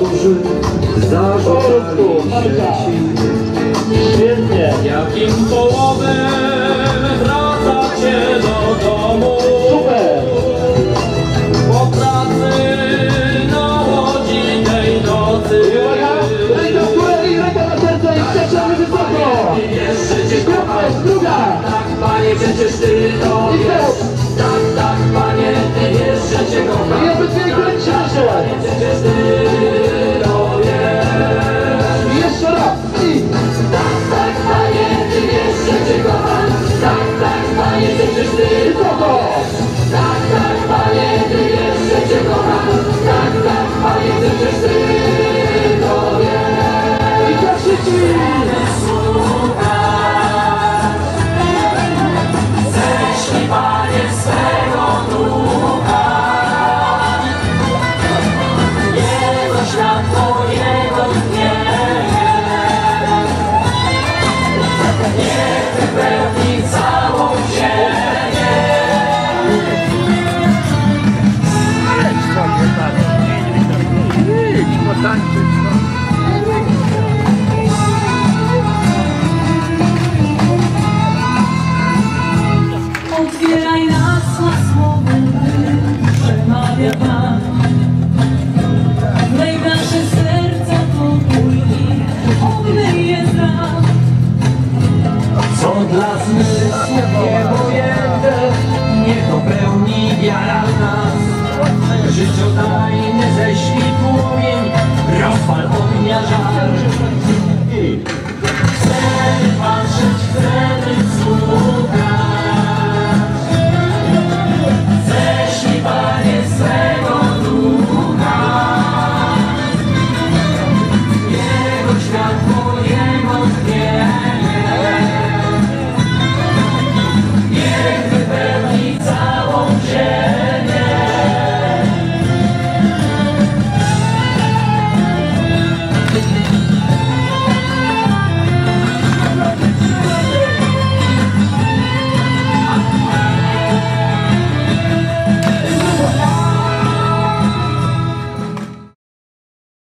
którzy zarzucają sieci. jakim połowę tańczyć. Otwieraj nas na słowo, przemawia Pan. Wlej nasze serca pokój i obmyj je znak. Co dla zmysłu niepojęte, niech opełni wiara w nas. Życiodajny ze ześlij płomień Pra minha viajar.